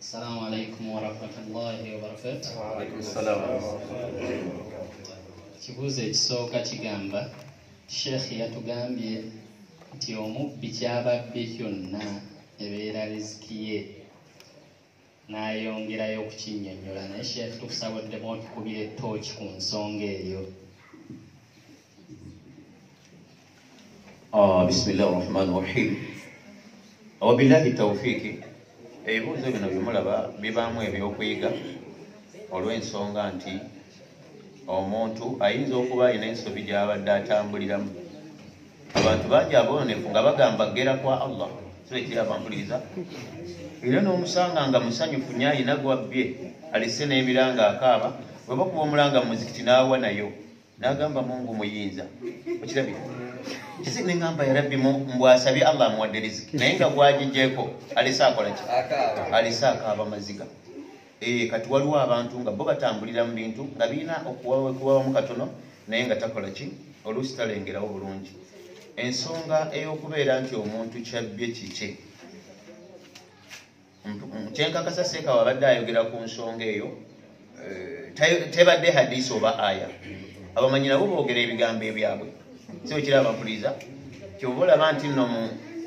السلام عليكم ورحمة الله وبركاته Alaikum salaam. ekibuuzo ekisooka kigamba sheekh yatugambye nti omubbi kyababbi kyonna ebeera riziki ye n'ayongerayo okukinnyonnyola naye sheekh tukusabuddemu otukubira ettooki ku nsonga eyo Ah, bisimillahi rahmani rahim wabillahi tawfiiki ebibuuzo bino byemulaba bibaamu ebyokuyiga olw'ensonga nti omuntu ayinza okuba alina ensobi gy'abadde atambuliramu. Abantu bangi aboonefu nga bagamba gera kwa allah. Kirekiri abampuliriza era n'omusanga nga musanyufu nnyo alina gwabbye alise n'ebiranga akaaba bwe bakuba omulanga mu muzikiti n'awa nayo n'agamba mungu muyinza. Okirabye kisi neŋŋamba yarabbi mbwasabye allah amuwadde riziki. Naye nga gwagijjeeko alese akola ki? Alese akaaba maziga. Eh, kati waliwo abantu nga bo batambulira mu bintu nga birina okuwawamu katono naye nga takola ki? Oluusi talengerawo bulungi. Ensonga ey'okubeera nti omuntu kyabbye kike kyenkakasa seeka wabadde ayogera ku nsonga eyo eh, te- tebadde hadisi oba aya. Abamanyi nabo boogera ebigambo ebyabwe si bwe kiri abampuliriza kyoba olaba nti nno mu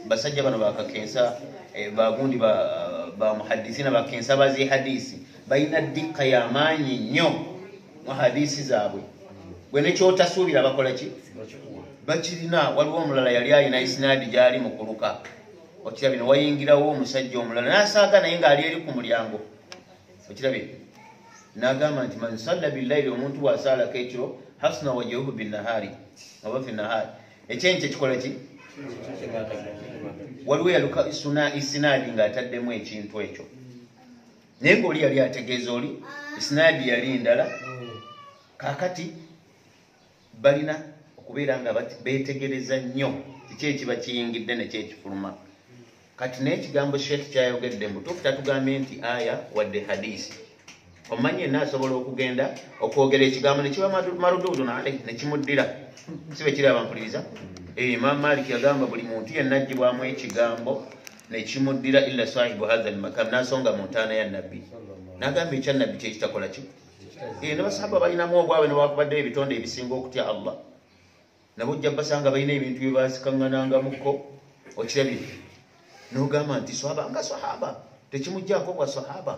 basajja bano bakakensa eh, bagundi ba- ba muhadisina bakensa bazi hadisi balina dikka y'amaanyi nnyo mu hadisi zaabwe. Gwe nekyotasuubira bakola ki? Bakirina waliwo omulala yali alina isinaadi gyali mu kuluka. Okirabye ne wayingirawo omusajja omulala nasaaga naye ng'ali eri ku mulyango. Okirabye n'agamba nti man salla billaili omuntu bw'asaalako ekiro hasuna wajahuhu binahari oba fi nahari. Ekyenkyo kikola ki? Waliwo yaluka isinaadi ng'ataddemu ekintu ekyo. Naye ngaoli yali ategeeza oli isinaadi yali ndala. Kakati balina okubeera nga beetegereza nnyo kiki ekiba kiyingidde nekyekifuluma kati naye ekigambo sheekh kyayogedde mutuufu tatugambye nti aya wadde hadisi omanyi yenna asobola okugenda okwogera ekigambo nekiba nale nekimuddira si bwe kiri abampuliriza imam malik yagamba buli muntu yenna agibwamu ekigambo nekimuddira illa sahibu hatha lmakam nasonga mu ntaana ya nabbi nagamba ekyannabbi kyekitakola ki? Eh, ne basahaba balinamu obwabwe newakubaddeyo ebitonde ebisinga okutya allah. Nabo ojja basanga balina ebintu byebasikaŋŋanangamuko okirabye? Nogamba nti swaba nga sahaba. Tekimugjaako bwa sahaba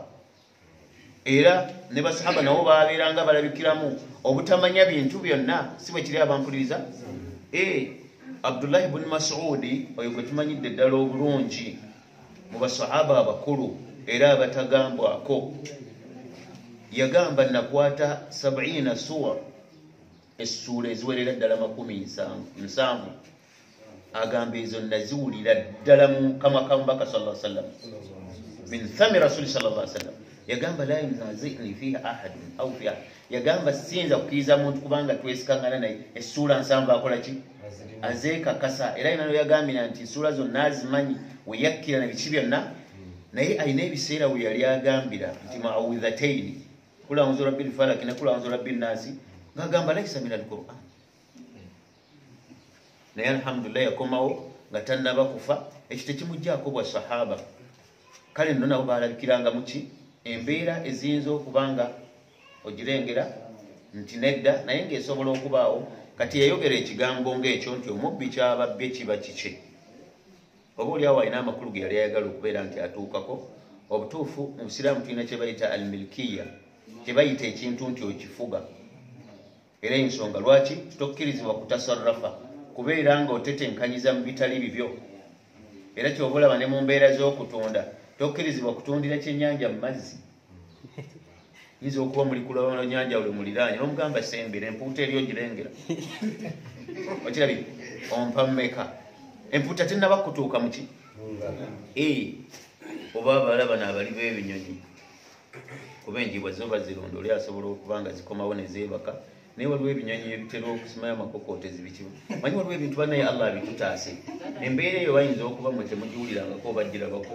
era ne basahaba nabo babeeranga balabikiramu obutamanya bintu byonna si bwe kiri abampuliriza Eh, abdullahi buni masudi oyo gwe tumanyidde eddala obulungi mu basahaba abakulu era abatagambwako yagamba nakwata sabiina suwa essuula eziwerera ddala makumi nsanvu agamba ezo naziwulira ddala mu kamwa ka mubaka sa sallam min thami rasuli sa sallam yagamba la yunazini fiha ahadun au fi ahad yagamba siyinza kukkiriza muntu kubanga twesikangana naye essuula nsanvu akola ki? Azeekakasa. Era inano yagambira nti ensuula zonna azimanyi weyakkira na biki byonna naye alina ebiseera we yali agambira nti muawidhataini kulaunzu rabbi lfalaki ne kulaunzu rabbi nnasi ngagamba laisa min alquran. Naye alhamdulillah yakomawo nga tannaba kufa. Ekyo tekimugjaako bwa sahaba. Kale nno nabo balabikiranga muki embeera eziyinza okubanga ogirengera nti nedda naye ngaesobola okubaawo kati yayogera ekigambo ngaekyo nti omubbi kyababbye kiba kike oba oliawo alina amakulu ge yali ayagala okubeera nti atuukako obutuufu mu busiraamu tulina kyebayita almilkiya kyebayita ekintu nti okifuga. Era ensonga lwaki? Tokkirizibwa kutasarafa kubeera nga otetenkanyiza mu bitali bibyo. Era kyoba olaba ne mu mbeera z'okutunda tokkirizibwa kutundira kyenyanja mu mazzi. Yinza okuba muli kulawano nyanja buli muliraanye nomugamba sembera empuuta eri ogirengera okirabye ompa mmeka? Empuuta tenaba kutuuka muki oba abalaba naabali b'ebinyonyi. Kuba enjibwa zo bazironda oli asobola okuba nga zikomawo ne zeebaka naye waliwo ebinyonyi ebitera okusimayo amakokootezi bikimu manyi waliwo ebintu banaye allah abitutaase embeera eyo bayinza okuba mwe temugiwulirangako bagirabako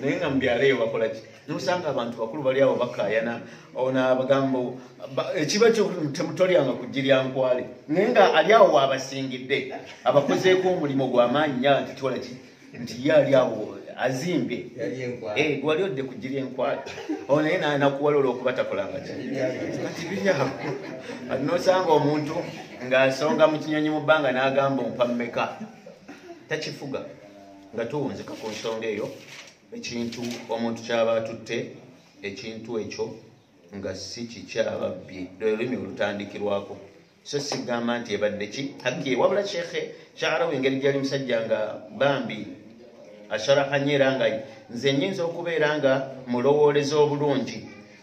naye nga mubyalo eyo bakola ki? Nosanga abantu bakulu bali awo bakayana onabagamba ekiba temutolyanga kugirya nkwale. Naye nga ali awo waabasingidde abakozeeko omulimu gwamaanyi nya nti tola ki? Nti ye ali awo azimbye Eh, gwali odde kugirya enkwata ono naye nanakuwalola okuba takolanga kati ati nosanga omuntu ng'asonga mu kinyonyi mu bbanga n'agamba ompa mmeka takifuga nga tuwunzika ku nsonga eyo ekintu omuntu kyaba atutte ekintu ekyo nga si kikyababbye lwe lulimi olutandikirwako. So sigamba nti ebadde ki? Hakki wabula shekhe kyarawo engeri gyali musajja nga bambi asharahanye era nga nze nyinza okubeera nga mulowooleza obulungi.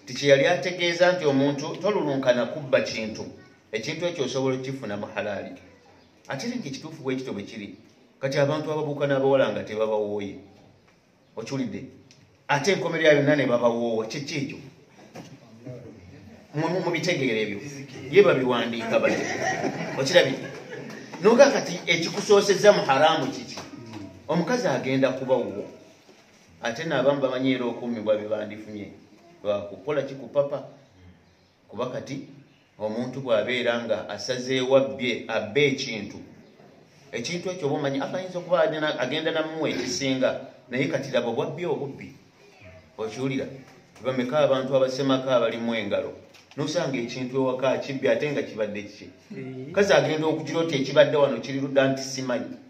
Tikyeyali ategeeza nti omuntu tolulunkana kubba kintu ekintu ekyo osobola okukifuna mu halaali. Ate era ngaekituufu bwekito bwe kiri. Kati abantu ababuuka n'abawala nga tebabawooye. Okiwulidde? Ate enkomerera yonna ne babawoowa. Kyeki ekyo? Mu- mu bitegeero ebyo ye babiwandiika bati okirabye? Noga kati ekikusoosezza mu haraamu kiki omukazi agenda kubawwo ate naabamu bamanyi era okuumibwa byebandifunye lwakukola kikupapa kuba kati omuntu bw'abeera nga asazeewo abbye abbe ekintu. Ekintu ekyo oba omanyi abayinza okuba agenda- namuwa ekisinga naye kati laba obwabbi obubbi. Okiwulira bameka abantu abasemako abalimu engalo? Nosanga ekintu ewaka kibbi ate nga kibadde kiki? Kazi agenda okugira oti ekibadde wano kiri ludda nti simanyi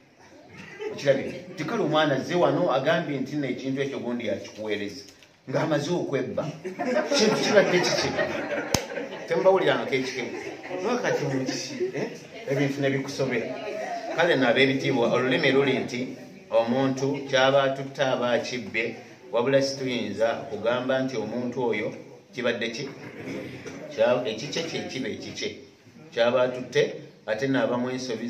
okirabye tikale omwana azze wano agambye nti nno ekintu ekyo gundi yakikuweereza. Ng'amaze okwebba. Kintu kibadde kiki temubawulirangako ekikemu nakati mukiki ebintu nebikusobera kale nabo ebitiibwa olulimi luli nti omuntu kyaba atutte aba akibbye wabula situyinza kugamba nti omuntu oyo kibadde ki? Ekikye kyekiba ekikye kyaba atutte ate naabamu ensobi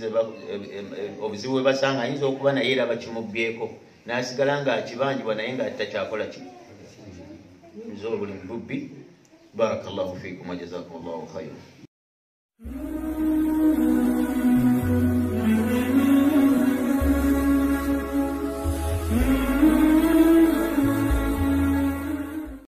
obuzibu bwe basanga ayinza okuba naye era bakimubbyeko. N'asigala nga akibanjibwa naye nga takyakola ki? Nze obuli mu bubbi barakallahu fikum wajazakum llahu khayra